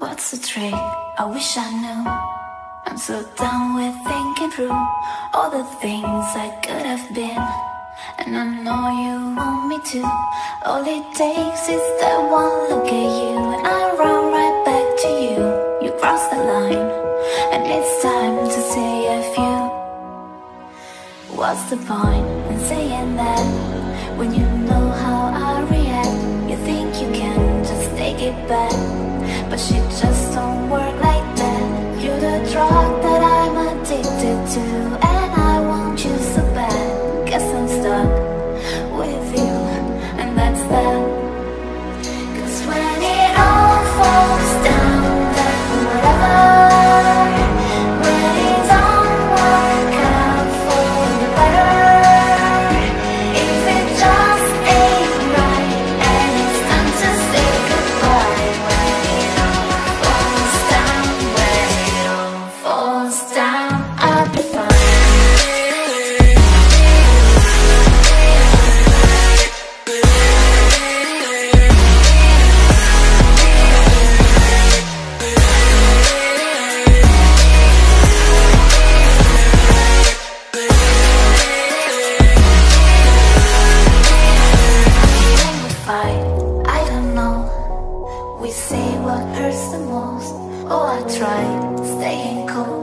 What's the trick? I wish I knew. I'm so done with thinking through all the things I could have been. And I know you want me to. All it takes is that one look at you, and I run right back to you. You cross the line, and it's time to say a few. What's the point in saying that when you know how I react? You think you can just take it back, but shit tried staying cold,